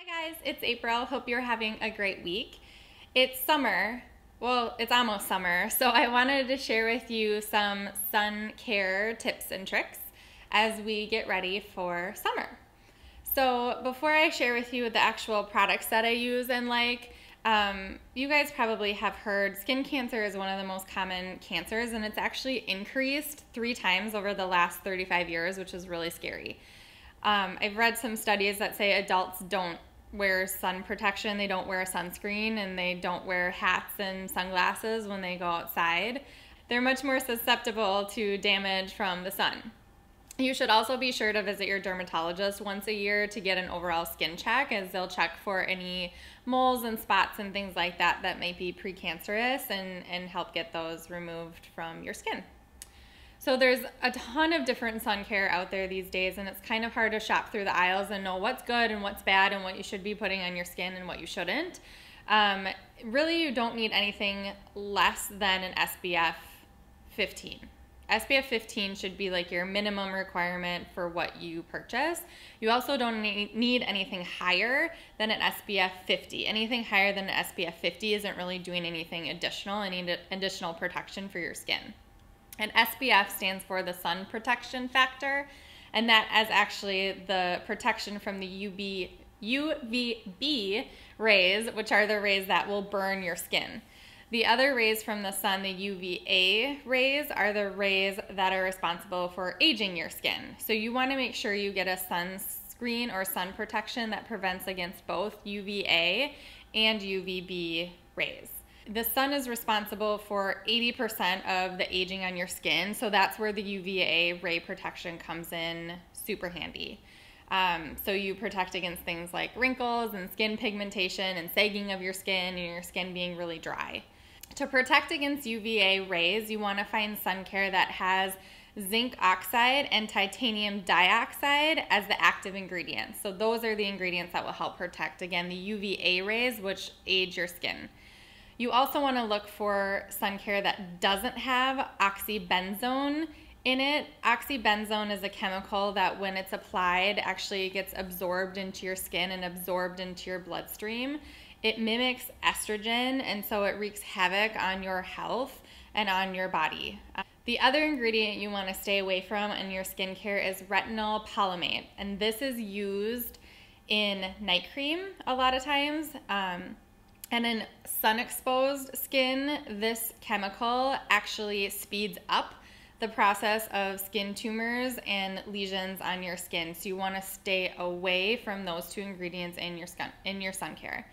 Hi guys, it's April. Hope you're having a great week. It's summer. Well, it's almost summer, so I wanted to share with you some sun care tips and tricks as we get ready for summer. So, before I share with you the actual products that I use and like, um, you guys probably have heard skin cancer is one of the most common cancers, and it's actually increased three times over the last 35 years, which is really scary. Um, I've read some studies that say adults don't wear sun protection, they don't wear sunscreen, and they don't wear hats and sunglasses when they go outside. They're much more susceptible to damage from the sun. You should also be sure to visit your dermatologist once a year to get an overall skin check, as they'll check for any moles and spots and things like that that might be precancerous and, and help get those removed from your skin. So there's a ton of different sun care out there these days, and it's kind of hard to shop through the aisles and know what's good and what's bad and what you should be putting on your skin and what you shouldn't. Um, really, you don't need anything less than an SPF 15. SPF 15 should be like your minimum requirement for what you purchase. You also don't need anything higher than an SPF 50. Anything higher than an SPF 50 isn't really doing anything additional, any additional protection for your skin. And SPF stands for the sun protection factor, and that is actually the protection from the UV, UVB rays, which are the rays that will burn your skin. The other rays from the sun, the UVA rays, are the rays that are responsible for aging your skin. So you want to make sure you get a sunscreen or sun protection that prevents against both UVA and UVB rays the sun is responsible for 80% of the aging on your skin. So that's where the UVA ray protection comes in super handy. Um, so you protect against things like wrinkles and skin pigmentation and sagging of your skin and your skin being really dry. To protect against UVA rays, you want to find sun care that has zinc oxide and titanium dioxide as the active ingredients. So those are the ingredients that will help protect again the UVA rays which age your skin. You also want to look for sun care that doesn't have oxybenzone in it. Oxybenzone is a chemical that when it's applied actually gets absorbed into your skin and absorbed into your bloodstream. It mimics estrogen and so it wreaks havoc on your health and on your body. The other ingredient you want to stay away from in your skincare is retinol palmate, and this is used in night cream a lot of times. Um, and in sun exposed skin, this chemical actually speeds up the process of skin tumors and lesions on your skin. So you want to stay away from those two ingredients in your skin in your sun care.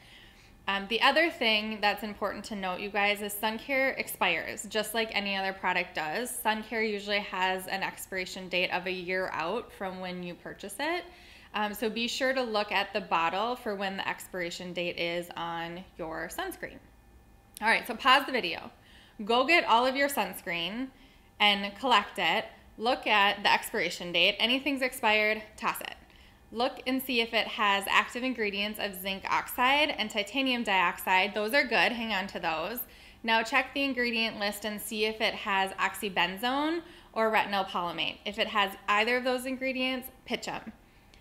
Um, the other thing that's important to note, you guys, is sun care expires just like any other product does. Sun care usually has an expiration date of a year out from when you purchase it. Um, so be sure to look at the bottle for when the expiration date is on your sunscreen. All right, so pause the video. Go get all of your sunscreen and collect it. Look at the expiration date. Anything's expired, toss it. Look and see if it has active ingredients of zinc oxide and titanium dioxide. Those are good, hang on to those. Now check the ingredient list and see if it has oxybenzone or retinol palmate. If it has either of those ingredients, pitch them.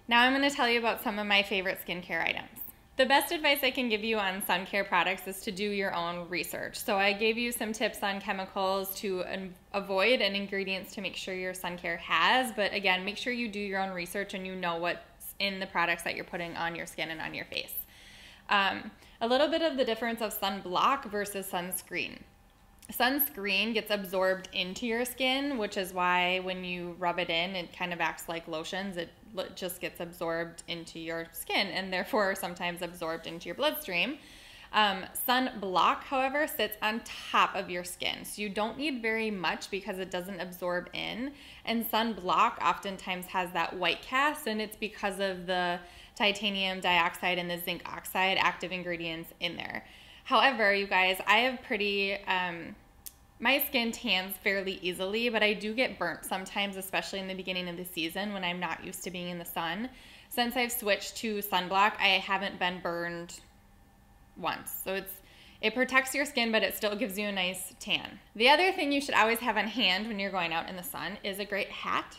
Now I'm going to tell you about some of my favorite skincare items. The best advice I can give you on sun care products is to do your own research. So I gave you some tips on chemicals to avoid and ingredients to make sure your sun care has, but again, make sure you do your own research and you know what's in the products that you're putting on your skin and on your face. Um, a little bit of the difference of sunblock versus sunscreen sunscreen gets absorbed into your skin, which is why when you rub it in, it kind of acts like lotions. It just gets absorbed into your skin and therefore sometimes absorbed into your bloodstream. Um, sunblock, however, sits on top of your skin. So you don't need very much because it doesn't absorb in. And sunblock oftentimes has that white cast, and it's because of the titanium dioxide and the zinc oxide active ingredients in there. However, you guys, I have pretty, um, my skin tans fairly easily, but I do get burnt sometimes, especially in the beginning of the season when I'm not used to being in the sun. Since I've switched to sunblock, I haven't been burned once. So it's it protects your skin, but it still gives you a nice tan. The other thing you should always have on hand when you're going out in the sun is a great hat.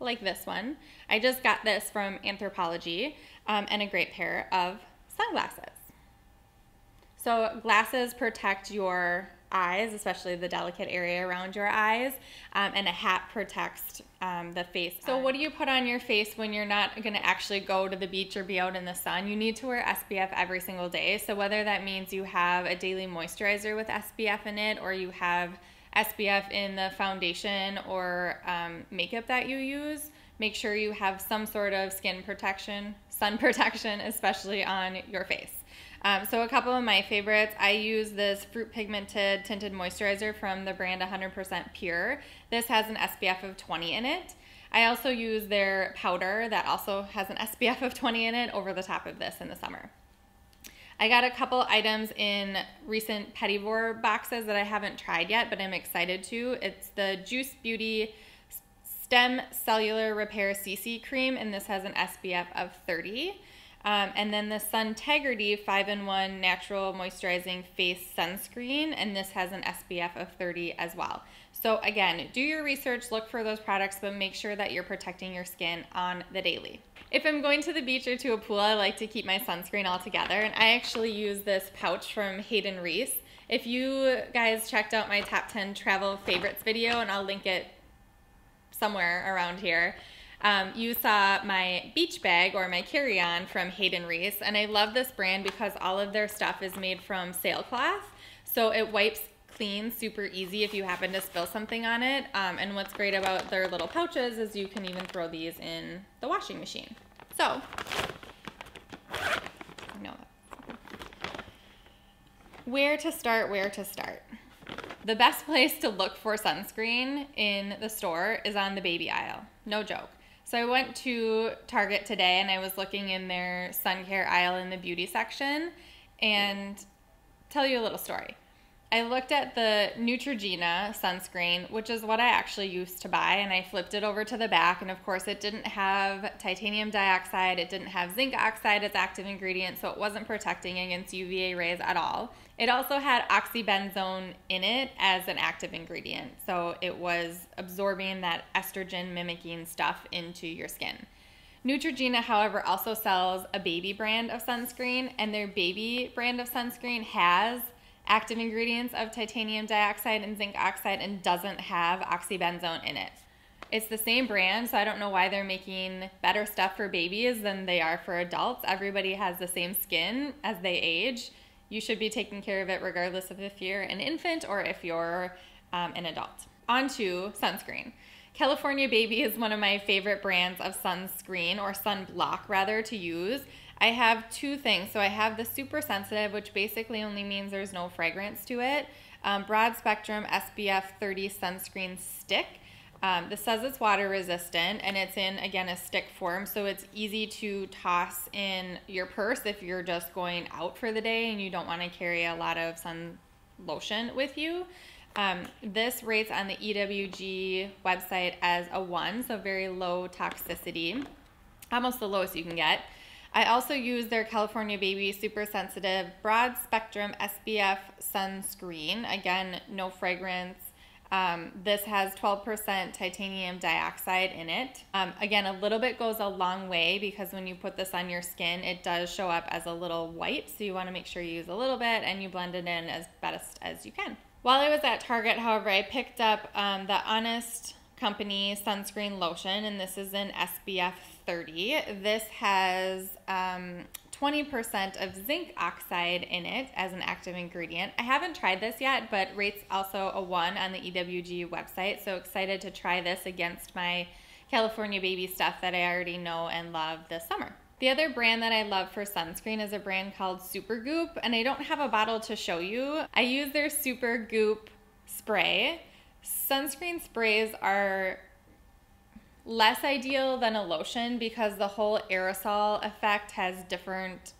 like this one. I just got this from Anthropologie um, and a great pair of sunglasses. So, glasses protect your eyes, especially the delicate area around your eyes, um, and a hat protects um, the face. So, what do you put on your face when you're not going to actually go to the beach or be out in the sun? You need to wear SPF every single day. So, whether that means you have a daily moisturizer with SPF in it, or you have SPF in the foundation or um, makeup that you use, make sure you have some sort of skin protection, sun protection, especially on your face. Um, so a couple of my favorites, I use this fruit pigmented tinted moisturizer from the brand 100% Pure. This has an SPF of 20 in it. I also use their powder that also has an SPF of 20 in it over the top of this in the summer. I got a couple items in recent Petit Vour boxes that I haven't tried yet, but I'm excited to. It's the Juice Beauty Stem Cellular Repair CC Cream, and this has an SPF of 30. Um, and then the Suntegrity 5-in-1 Natural Moisturizing Face Sunscreen, and this has an SPF of 30 as well. So again, do your research, look for those products, but make sure that you're protecting your skin on the daily. If I'm going to the beach or to a pool, I like to keep my sunscreen all together, and I actually use this pouch from Hayden Reis. If you guys checked out my top 10 travel favorites video, and I'll link it somewhere around here, um, you saw my beach bag or my carry-on from Hayden Reis, and I love this brand because all of their stuff is made from sailcloth, so it wipes clean super easy if you happen to spill something on it. Um, and what's great about their little pouches is you can even throw these in the washing machine. So. Where to start, where to start. The best place to look for sunscreen in the store is on the baby aisle. No joke. So I went to Target today and I was looking in their sun care aisle in the beauty section and tell you a little story. I looked at the Neutrogena sunscreen, which is what I actually used to buy, and I flipped it over to the back. And of course, it didn't have titanium dioxide, it didn't have zinc oxide as active ingredient, so it wasn't protecting against UVA rays at all. It also had oxybenzone in it as an active ingredient, so it was absorbing that estrogen mimicking stuff into your skin. Neutrogena, however, also sells a baby brand of sunscreen, and their baby brand of sunscreen has active ingredients of titanium dioxide and zinc oxide and doesn't have oxybenzone in it. It's the same brand, so I don't know why they're making better stuff for babies than they are for adults. Everybody has the same skin as they age. You should be taking care of it regardless of if you're an infant or if you're um, an adult. On to sunscreen. California Baby is one of my favorite brands of sunscreen or sunblock rather to use. I have two things. So I have the super sensitive, which basically only means there's no fragrance to it. Um, broad spectrum SPF 30 sunscreen stick. Um, this says it's water resistant and it's in, again, a stick form. So it's easy to toss in your purse if you're just going out for the day and you don't want to carry a lot of sun lotion with you. Um, this rates on the EWG website as a one, so very low toxicity, almost the lowest you can get. I also use their California Baby Super Sensitive Broad Spectrum SPF Sunscreen. Again, no fragrance. Um, this has 12% titanium dioxide in it. Um, again, a little bit goes a long way because when you put this on your skin, it does show up as a little white. So you want to make sure you use a little bit and you blend it in as best as you can. While I was at Target, however, I picked up um, the Honest Company sunscreen lotion, and this is an SPF 30. This has um, 20% of zinc oxide in it as an active ingredient. I haven't tried this yet, but rates also a 1 on the EWG website. So excited to try this against my California baby stuff that I already know and love this summer. The other brand that I love for sunscreen is a brand called Supergoop, and I don't have a bottle to show you. I use their Supergoop spray. Sunscreen sprays are less ideal than a lotion because the whole aerosol effect has different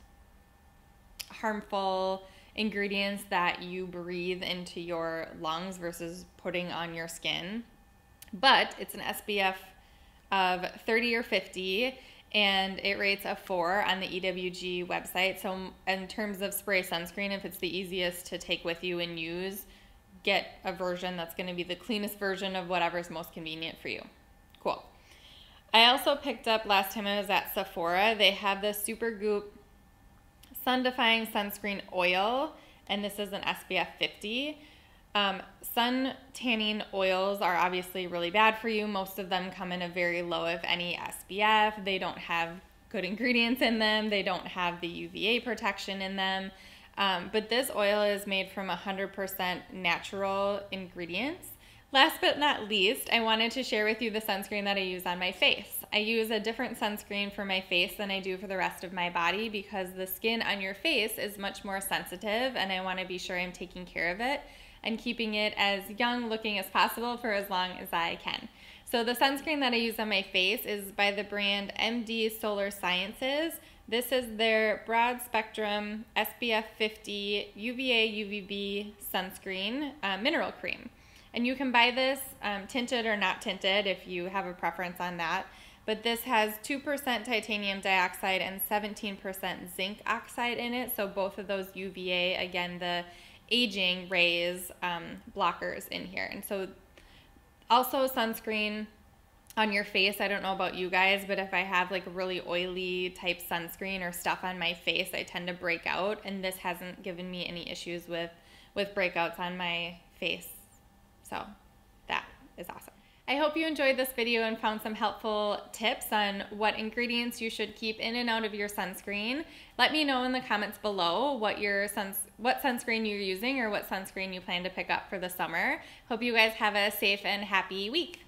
harmful ingredients that you breathe into your lungs versus putting on your skin. But it's an SPF of 30 or 50 and it rates a 4 on the EWG website. So in terms of spray sunscreen if it's the easiest to take with you and use, get a version that's going to be the cleanest version of whatever's most convenient for you. Cool. I also picked up last time I was at Sephora, they have the Supergoop Sun Defying Sunscreen Oil, and this is an SPF 50. Um, sun tanning oils are obviously really bad for you. Most of them come in a very low, if any, SPF. They don't have good ingredients in them, they don't have the UVA protection in them. Um, but this oil is made from 100% natural ingredients. Last but not least, I wanted to share with you the sunscreen that I use on my face. I use a different sunscreen for my face than I do for the rest of my body because the skin on your face is much more sensitive and I want to be sure I'm taking care of it and keeping it as young looking as possible for as long as I can. So the sunscreen that I use on my face is by the brand MD Solar Sciences. This is their broad spectrum SPF 50 UVA UVB sunscreen uh, mineral cream. And you can buy this um, tinted or not tinted if you have a preference on that. But this has 2% titanium dioxide and 17% zinc oxide in it. So both of those UVA, again, the aging rays um, blockers in here. And so also sunscreen on your face. I don't know about you guys, but if I have like really oily type sunscreen or stuff on my face, I tend to break out. And this hasn't given me any issues with, with breakouts on my face. So that is awesome. I hope you enjoyed this video and found some helpful tips on what ingredients you should keep in and out of your sunscreen. Let me know in the comments below what your suns what sunscreen you're using or what sunscreen you plan to pick up for the summer. Hope you guys have a safe and happy week.